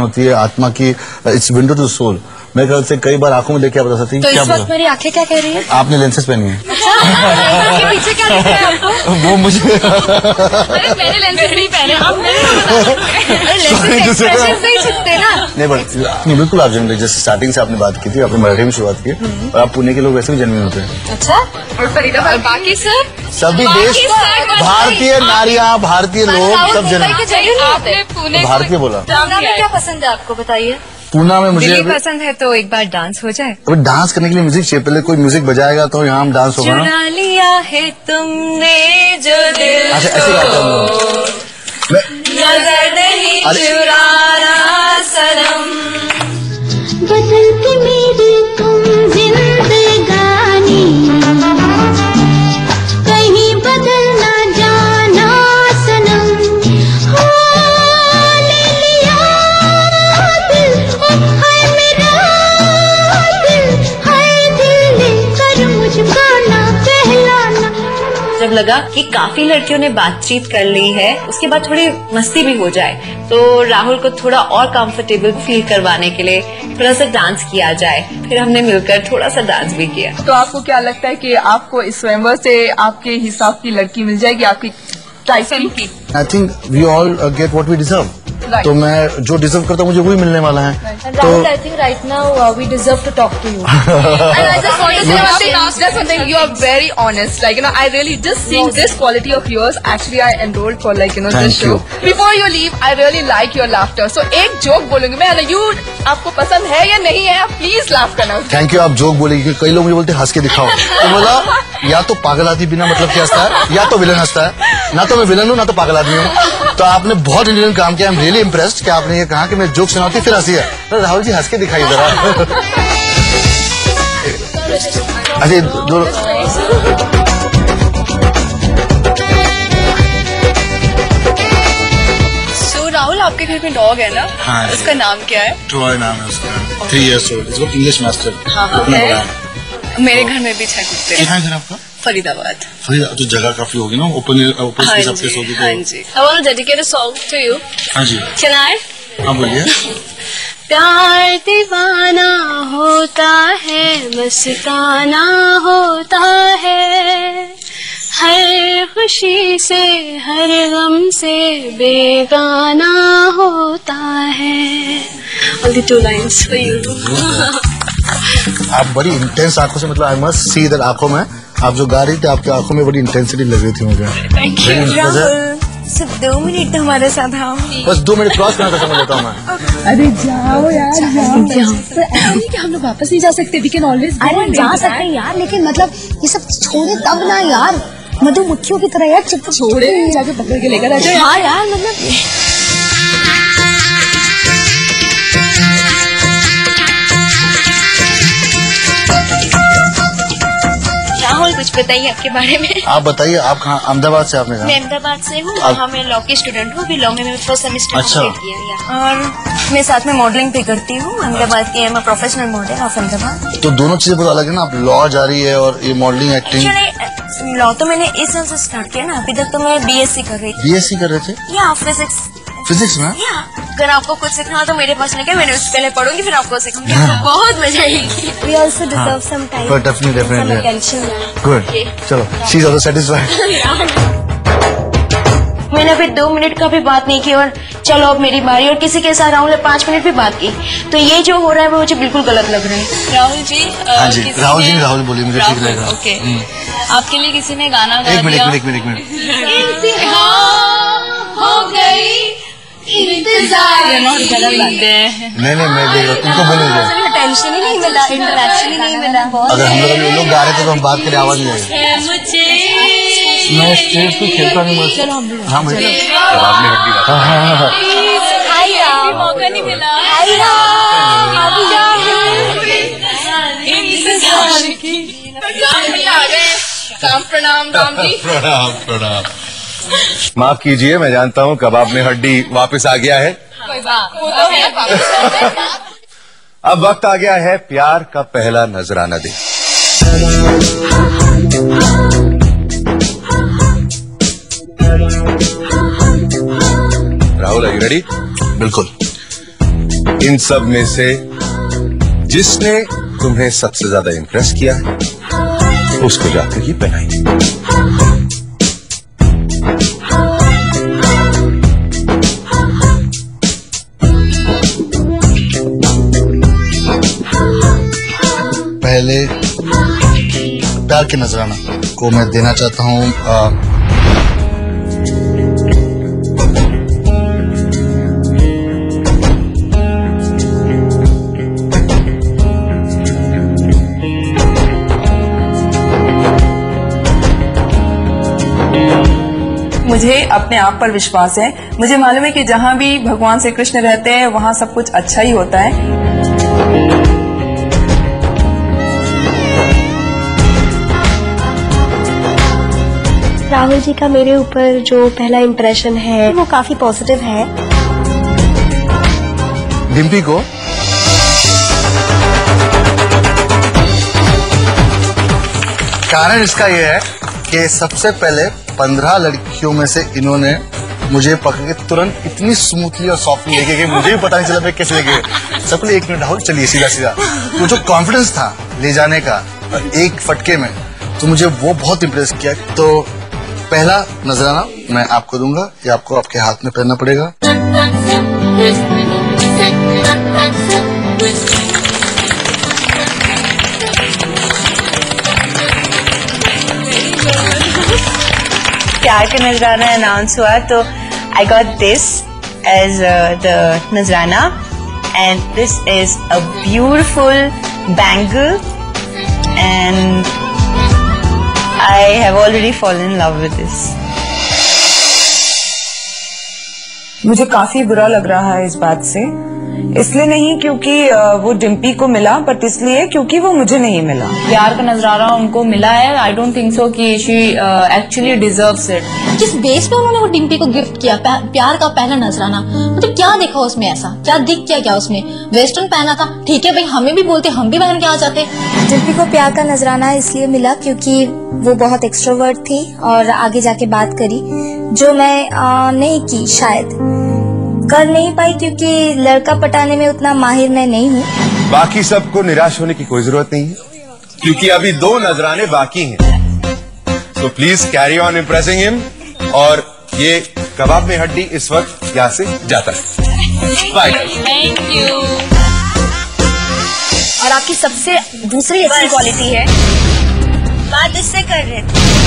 होती है आत्मा की इट्स विंडो टू सोल। मेरे ख्याल से कई बार आँखों में देख के आप बता सकती तो क्या इस वक्त बोला। मेरी आँखें क्या कह रही हैं? आपने लेंसेज पहनी है। के पीछे क्या दिख रहा है आपको? वो मुझे अरे मैंने लेंसेज नहीं पहने आप हैं। that. नहीं ना। नहीं बट नहीं बिल्कुल आप जनरल जैसे स्टार्टिंग से आपने बात की थी आपने मराठी में शुरुआत की और आप पुणे के लोग वैसे भी जेनविन होते हैं। अच्छा और फरीदाबाद बाकी सर सभी देश भारतीय नारियाँ भारतीय लोग सब मुंबई जन के ज़रिए आपने पुणे भारतीय बोला। क्या पसंद है आपको बताइए? पूना में मुझे पसंद है तो एक बार डांस हो जाए। अभी डांस करने के लिए म्यूज़िक चाहिए पहले कोई म्यूज़िक बजाएगा तो यहाँ हम डांस होगा ना। लिया है तुमने जो दिल अच्छा ऐसे गाते हैं। लगा कि काफ़ी लड़कियों ने बातचीत कर ली है। उसके बाद थोड़ी मस्ती भी हो जाए। तो राहुल को थोड़ा और कंफर्टेबल फील करवाने के लिए थोड़ा सा डांस किया जाए। फिर हमने मिलकर थोड़ा सा डांस भी किया। तो आपको क्या लगता है कि आपको इस स्वयंवर से आपके हिसाब की लड़की मिल जाएगी आपकी टाइप की? I think we all get what we deserve तो मैं जो डिजर्व करता हूँ मुझे वही मिलने वाला है। तो सो एक जोक बोलूँगी पसंद है या नहीं है प्लीज़ लाफ करना। थैंक यू आप जोक बोलेगी कई लोग मुझे बोलते हंस के दिखाओ। तो बोला या तो पागल आदमी बिना मतलब क्या हंसता है या तो विलन हंसता है। ना तो मैं विलन हूँ ना तो पागल आदमी हूँ। तो आपने बहुत इंटेलिजेंट काम किया आई एम रियली इम्प्रेस्ड कि आपने ये कहा कि मैं जोक सुनाती फिर हँसी है। तो राहुल जी हंस के दिखाई जरा। अच्छा ये दो आपके घर में डॉग है ना? हाँ उसका नाम क्या है? ट्रॉय नाम है उसका। Three years old English master हाँ, है। मेरे घर में भी छह कुत्ते हैं घर आपका? फरीदाबाद। फरीदा तो जगह काफ़ी होगी ना? ओपन ओपन स्पेस आपके होगी हाँ जी। I want to dedicate a song to you. हाँ जी। Can I? हाँ बोलिए। प्यार दीवाना होता है मस्ताना होता है। हर खुशी से हर गम से बेगाना होता है। Only two lines for you. आप बड़ी इंटेंस आँखों से मतलब आई मस्ट सी दैट आँखों में आप जो गा रही थी आपकी आँखों में बड़ी इंटेंसिटी लग रही थी मुझे। सिर्फ़ दो मिनट हमारे साथ हाँ बस दो मिनट क्रॉस करना था समझ लेता हूँ मैं। अरे जाओ यार जाओ। तो कि हम लोग वापस नहीं जा सकते वी कैन ऑलवेज अरे जा सकते हैं यार लेकिन मतलब ये सब छोड़े तब ना यार। मधुमक्खियों की तरह यार चुप छोड़े जाके पकड़ के लेकर आ जाओ हाँ यार मतलब कुछ बताइए आपके बारे में। आप बताइए आप कहाँ अहमदाबाद से आपने मैं अहमदाबाद से हूँ आप- वहाँ मैं लॉ की स्टूडेंट हूँ अभी लॉ में मैं फ़र्स्ट सेमेस्टर अच्छा। किया और मैं साथ में मॉडलिंग भी करती हूँ अहमदाबाद की मैं प्रोफेशनल मॉडल ऑफ़ अहमदाबाद तो दोनों चीज़ें बहुत अलग है ना आप लॉ जा रही है और ये मॉडलिंग एक्टिंग लॉ तो मैंने इस साल से स्टार्ट किया ना अभी तक तो मैं बीएससी कर रही थी। बीएससी कर रहे थे? या फिजिक्स फिजिक्स में? अगर आपको कुछ सीखना हो तो मेरे पास लेके मैंने उससे पहले पढ़ूँगी फिर आपको सीखूँगी बहुत मज़ा आएगी। गुड चलो शी इज़ सेटिस्फाइड मैंने अभी दो मिनट का भी बात नहीं की और चलो अब मेरी बारी और किसी के साथ राहुल ने पाँच मिनट भी बात की। तो ये जो हो रहा है वो मुझे बिल्कुल गलत लग रहा है। राहुल जी हाँ जी, राहुल जी राहुल बोलिए, मुझे ठीक लगेगा। ओके। आपके लिए किसी ने गाना गा एक मिनट एक मिनट एक मिनट नहीं नहीं मैं देख रहा हूँ तुमको बोलूँगा टेंशन ही नहीं मिला इंटरेक्शन ही नहीं मिला। अगर हम लोग लोग गा रहे थे तो हम बात करें आवाज़ नहीं है मुझे मैं स्टेज पे खेलता नहीं मैं हाँ मुझे हाँ। हाँ हाँ हाँ मौका नहीं मिला। इंतज़ार की आ गए राम प्रणाम राम जी प्रणाम प्रणाम। माफ़ कीजिए मैं जानता हूँ कबाब में हड्डी वापस आ गया है तो है। अब वक्त आ गया है प्यार का पहला नजराना दे राहुल आई रेडी बिल्कुल। इन सब में से जिसने तुम्हें सबसे ज़्यादा इंप्रेस किया है उसको जाकर ये पहनाई पहले प्यार के नजराना को मैं देना चाहता हूँ मुझे अपने आप पर विश्वास है। मुझे मालूम है कि जहाँ भी भगवान श्री कृष्ण रहते हैं, वहाँ सब कुछ अच्छा ही होता है। राहुल जी का मेरे ऊपर जो पहला इम्प्रेशन है, वो काफ़ी पॉजिटिव है। डिम्पी को? कारण इसका यह है कि सबसे पहले पंद्रह लड़कियों में से इन्होंने मुझे पकड़ के तुरंत इतनी स्मूथली और सॉफ्टली लेके गए, मुझे भी पता नहीं चला मैं कैसे लेके सबके एक मिनट राहुल, चलिए सीधा सीधा। वो जो कॉन्फिडेंस था ले जाने का एक फटके में तो मुझे वो बहुत इम्प्रेस किया। तो पहला नजराना मैं आपको दूँगा ये आपको आपके हाथ में पहनना पड़ेगा। प्यार का नजराना अनाउंस हुआ तो I got this as the नजराना and this is a beautiful bangle and I have already fallen in love with this. मुझे काफ़ी बुरा लग रहा है इस बात से। इसलिए नहीं क्योंकि वो डिम्पी को मिला बट इसलिए क्योंकि वो मुझे नहीं मिला। प्यार का नजरारा उनको मिला है। आई डोंट थिंक सो कि शी एक्चुअली डिजर्व्स इट किस बेस पे उन्होंने वो डिम्पी को गिफ्ट किया प्यार का पहला नजराना मतलब क्या देखा उसमें ऐसा? क्या दिख क्या क्या उसमें? वेस्टर्न पहना था। ठीक है भाई हमें भी बोलते हम भी पहन के आ जाते। डिम्पी को प्यार का नजराना इसलिए मिला क्योंकि वो बहुत एक्सट्रोवर्ट थी और आगे जाके बात करी जो मैं आ, नहीं की शायद। कर नहीं पाई क्योंकि लड़का पटाने में उतना माहिर मैं नहीं हूँ। बाकी सबको निराश होने की कोई ज़रूरत नहीं है क्योंकि अभी दो नजराने बाकी हैं। तो please carry on impressing him और ये कबाब में हड्डी इस वक्त यहाँ से जाता है। बाय थैंक यू और आपकी सबसे दूसरी अच्छी क्वालिटी है। बात इससे कर रहे थे